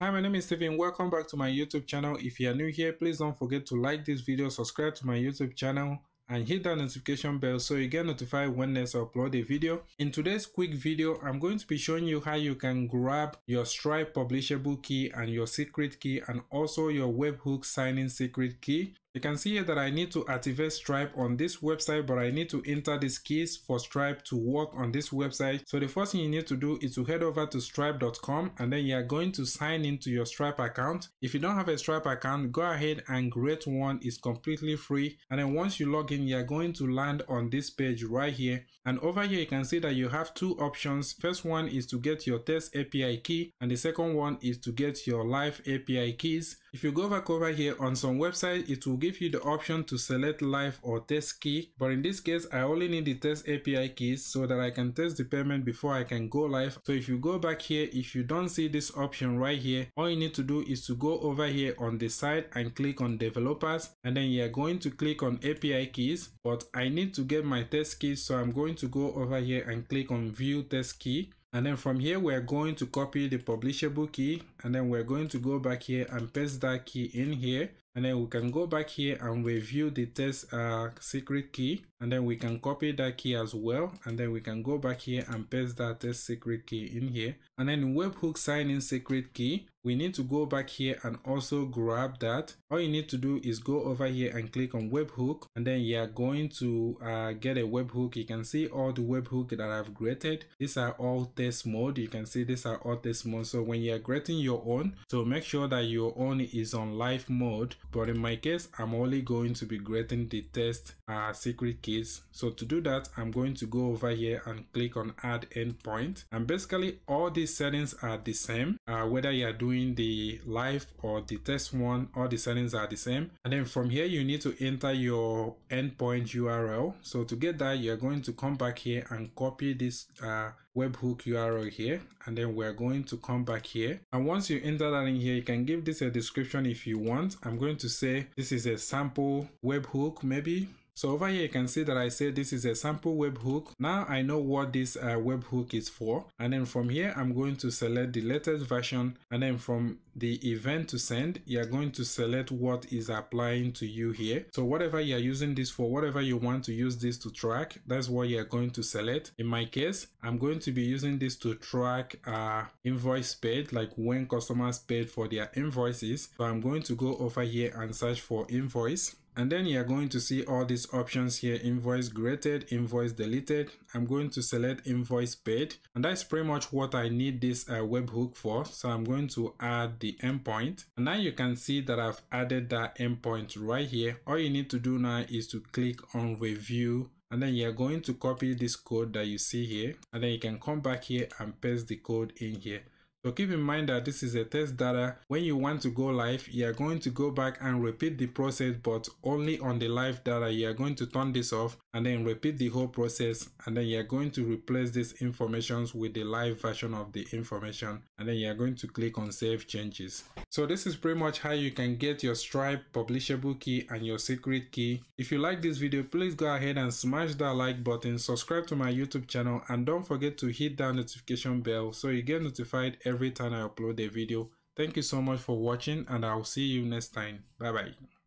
Hi, my name is Stephen. Welcome back to my YouTube channel. If you are new here, please don't forget to like this video, subscribe to my YouTube channel, and hit that notification bell so you get notified when next I upload a video. In today's quick video, I'm going to be showing you how you can grab your Stripe publishable key and your secret key and also your webhook signing secret key you can see here that I need to activate Stripe on this website, but I need to enter these keys for Stripe to work on this website. So the first thing you need to do is to head over to stripe.com and then you are going to sign into your Stripe account. If you don't have a Stripe account, go ahead and create one. It's completely free. And then once you log in, you are going to land on this page right here. And over here, you can see that you have two options. First one is to get your test API key and the second one is to get your live API keys. If you go back over here on some website, it will give you the option to select live or test key. But in this case, I only need the test API keys so that I can test the payment before I can go live. So if you go back here, if you don't see this option right here, all you need to do is to go over here on the side and click on developers. And then you're going to click on API keys. But I need to get my test keys. So I'm going to go over here and click on view test key. And then from here, we're going to copy the publishable key. And then we're going to go back here and paste that key in here and then we can go back here and review the test uh, secret key. And then we can copy that key as well. And then we can go back here and paste that test secret key in here. And then webhook sign in secret key we need to go back here and also grab that. All you need to do is go over here and click on webhook. And then you are going to uh, get a webhook. You can see all the webhook that I've created. These are all test mode. You can see these are all test mode. So when you are creating your own so make sure that your own is on live mode but in my case i'm only going to be creating the test uh, secret keys. So to do that i'm going to go over here and click on add endpoint. And basically all these settings are the same uh, whether you are doing the live or the test one all the settings are the same. And then from here you need to enter your endpoint url so to get that you're going to come back here and copy this uh, webhook URL here. And then we're going to come back here. And once you enter that in here you can give this a description if you want. I'm going to say this is a sample webhook maybe so over here you can see that I said this is a sample webhook. Now I know what this uh, webhook is for and then from here I'm going to select the latest version and then from the event to send you're going to select what is applying to you here. So whatever you're using this for, whatever you want to use this to track, that's what you're going to select. In my case, I'm going to be using this to track uh, invoice paid like when customers paid for their invoices. So I'm going to go over here and search for invoice and then you're going to see all these options here invoice created invoice deleted. I'm going to select invoice paid. And that's pretty much what i need this uh, webhook for. So i'm going to add the endpoint. And now you can see that i've added that endpoint right here. All you need to do now is to click on review. And then you're going to copy this code that you see here. And then you can come back here and paste the code in here so keep in mind that this is a test data. When you want to go live, you are going to go back and repeat the process, but only on the live data. You are going to turn this off and then repeat the whole process. And then you are going to replace these informations with the live version of the information. And then you are going to click on save changes. So this is pretty much how you can get your Stripe publishable key and your secret key. If you like this video, please go ahead and smash that like button, subscribe to my YouTube channel, and don't forget to hit that notification bell so you get notified every time I upload a video. Thank you so much for watching and I'll see you next time. Bye bye.